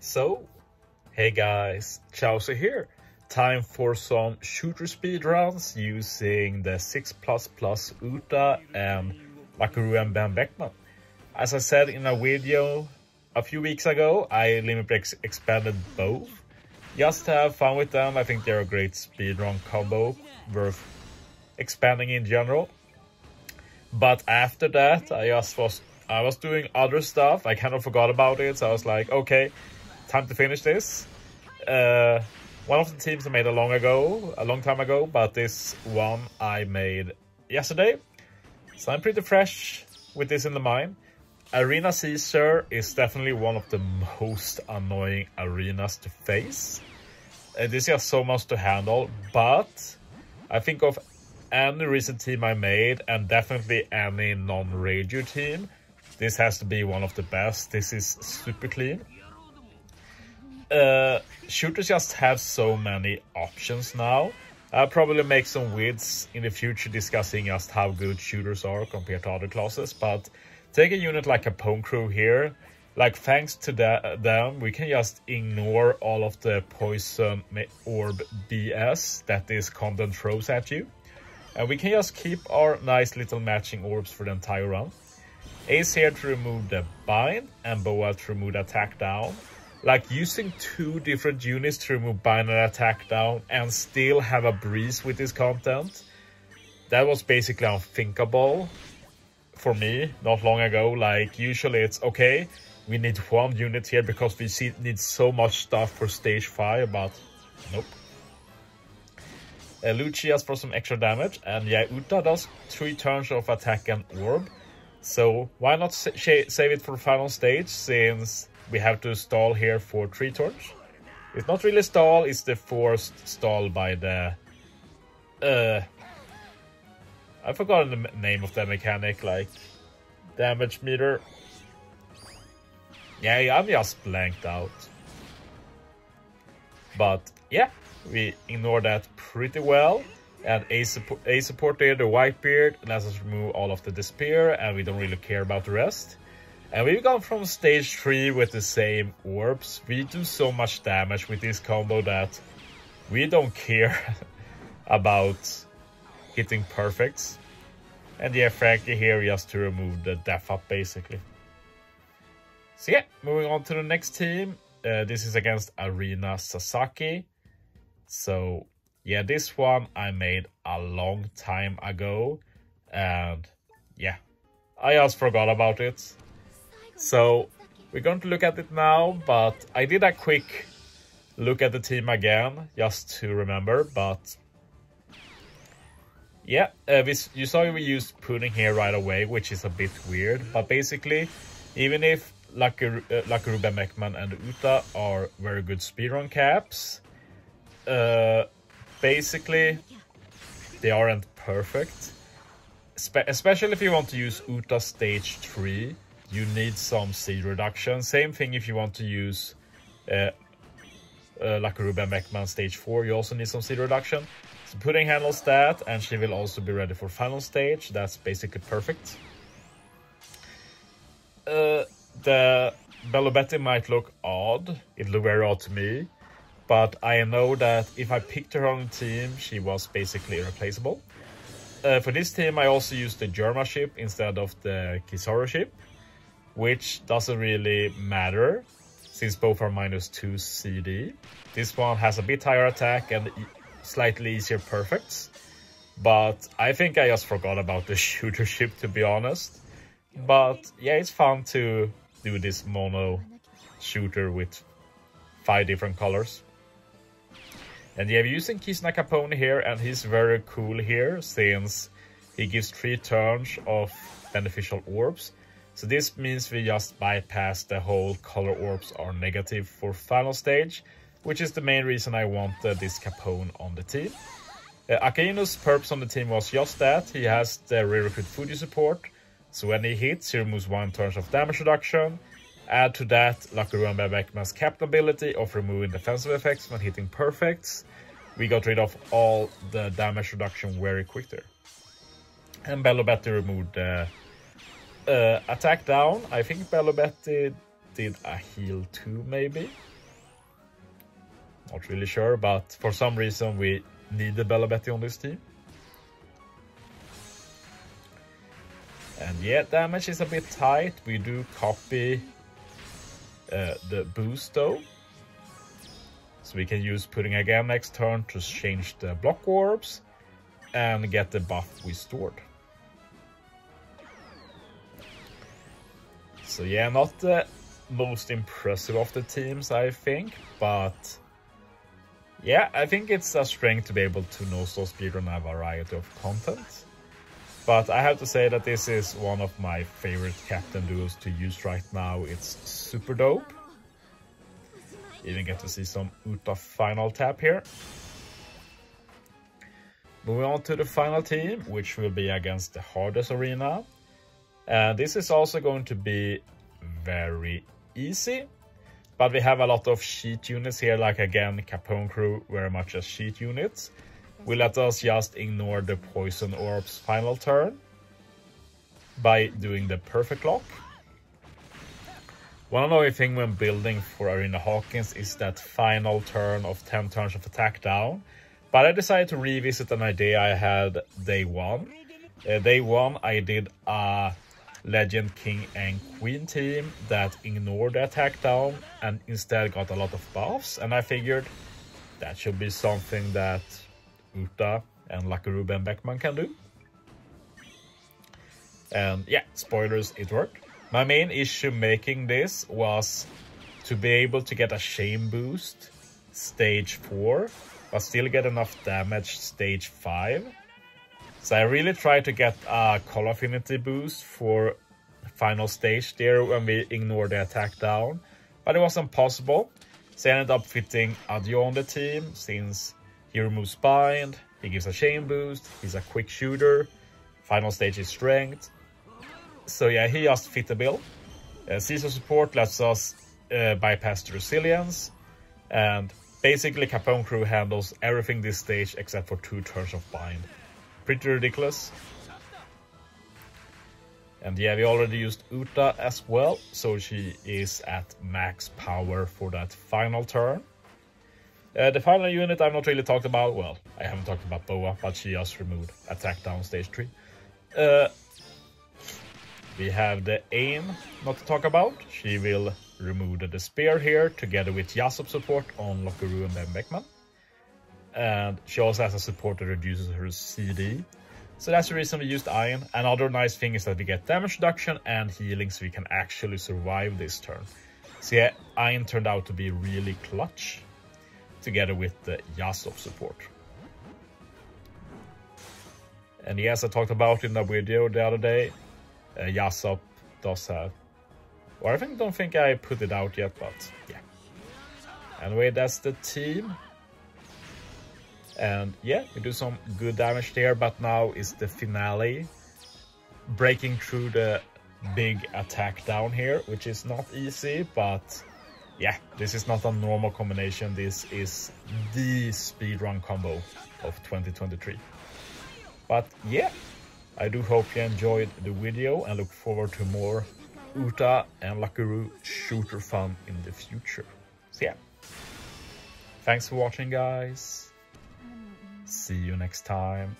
So, hey guys, Chauzu here. Time for some shooter speed speedruns using the 6++ Uta and Lucky Roux and Ben Beckman. As I said in a video a few weeks ago, I limit break expanded both. Just to have fun with them, I think they're a great speedrun combo, worth expanding in general. But after that, I just was I was doing other stuff. I kind of forgot about it, so I was like, okay, time to finish this. Uh, one of the teams I made a long ago, a long time ago, but this one I made yesterday. So I'm pretty fresh with this in the mind. Arena Caesar is definitely one of the most annoying arenas to face. This has so much to handle, but I think of any recent team I made and definitely any non-radio team, this has to be one of the best. This is super clean uh, shooters just have so many options now. I'll probably make some vids in the future discussing just how good shooters are compared to other classes, but take a unit like Capone Crew here, like thanks to them, we can just ignore all of the poison orb BS that this content throws at you. And we can just keep our nice little matching orbs for the entire run. Ace here to remove the bind and Boa to remove the attack down like using two different units to remove binary attack down and still have a breeze with this content, that was basically unthinkable for me not long ago. Like usually it's okay, we need one unit here because we see, need so much stuff for stage 5, but nope. Uh, Lucius for some extra damage, and yeah, Uta does 3 turns of attack and orb. So why not sa save it for final stage, since we have to stall here for three turns. It's not really stall, it's the forced stall by the... Uh, I forgot the name of the mechanic, like... Damage meter. Yeah, I'm just blanked out. But, yeah, we ignore that pretty well. And A, support, A supported the Whitebeard lets us remove all of the Despair, and we don't really care about the rest. And we've gone from stage 3 with the same orbs. We do so much damage with this combo that we don't care about hitting perfects. And yeah, Frankie here just to remove the death up basically. So yeah, moving on to the next team. Uh, this is against Arena Sasaki. So yeah, this one I made a long time ago. And yeah, I just forgot about it. So we're going to look at it now, but I did a quick look at the team again, just to remember, but yeah, uh, we, you saw we used Pudding here right away, which is a bit weird, but basically, even if Lucky, uh, Ruben Beckman and Uta are very good speedrun caps, uh, basically, they aren't perfect. Spe especially if you want to use Uta stage 3, you need some seed reduction. Same thing if you want to use uh, uh, like Ruben Beckman stage 4, you also need some seed reduction. So Pudding handles that, and she will also be ready for final stage. That's basically perfect. Uh, the Belo might look odd. It looked very odd to me. But I know that if I picked her on the team, she was basically irreplaceable. Uh, for this team, I also used the Germa ship instead of the Kizaru ship which doesn't really matter since both are minus 2 CD. This one has a bit higher attack and slightly easier perfects. But I think I just forgot about the shooter ship to be honest. But yeah, it's fun to do this mono shooter with five different colors. And yeah, we're using Kizuna Capone here and he's very cool here since he gives three turns of beneficial orbs so this means we just bypass the whole color orbs are negative for final stage, which is the main reason I wanted this Capone on the team. Uh, purpose on the team was just that, he has the re-recruit Fuji support, so when he hits, he removes one turn of damage reduction. Add to that Lakuruan Beckman's capped ability of removing defensive effects when hitting perfects. We got rid of all the damage reduction very quick there. And Belo Betty removed the uh, attack down. I think Belo did a heal too, maybe. Not really sure, but for some reason we need the Bella on this team. And yeah, damage is a bit tight. We do copy uh, the boost though. So we can use Pudding again next turn to change the block orbs and get the buff we stored. So yeah, not the most impressive of the teams, I think, but yeah, I think it's a strength to be able to no slow speedrun a variety of content. But I have to say that this is one of my favorite captain duos to use right now. It's super dope. Even get to see some Uta final tap here. Moving on to the final team, which will be against the Hardest Arena. And this is also going to be very easy. But we have a lot of sheet units here, like again, Capone Crew very much as sheet units. We let us just ignore the Poison Orb's final turn by doing the Perfect Lock. One annoying thing when building for Arena Hawkins is that final turn of 10 turns of attack down. But I decided to revisit an idea I had day one. Uh, day one, I did a Legend King and Queen team that ignored the attack down and instead got a lot of buffs. And I figured that should be something that Uta and Lucky Ruben Beckman can do. And yeah, spoilers, it worked. My main issue making this was to be able to get a chain boost stage 4, but still get enough damage stage 5. So I really tried to get a color affinity boost for final stage there when we ignore the attack down. But it wasn't possible. So I ended up fitting Adio on the team since he removes bind, he gives a chain boost, he's a quick shooter, final stage is strength. So yeah, he just fit the bill. Uh, Caesar support lets us uh, bypass the resilience and basically Capone crew handles everything this stage except for two turns of bind pretty ridiculous. And yeah, we already used Uta as well, so she is at max power for that final turn. Uh, the final unit I've not really talked about, well, I haven't talked about Boa, but she just removed attack down stage 3. Uh, we have the aim not to talk about, she will remove the spear here together with Yasopp support on Lucky Roux and Ben Beckman and she also has a support that reduces her CD. So that's the reason we used Iron. Another nice thing is that we get damage reduction and healing so we can actually survive this turn. So yeah, Iron turned out to be really clutch together with the Yasopp support. And yes, I talked about in the video the other day, uh, Yasopp does have, or I think don't think I put it out yet, but yeah. Anyway, that's the team. And yeah, we do some good damage there, but now is the finale. Breaking through the big attack down here, which is not easy, but yeah, this is not a normal combination. This is the speedrun combo of 2023. But yeah, I do hope you enjoyed the video and look forward to more Uta and Lucky Roux shooter fun in the future. So yeah, thanks for watching guys. See you next time.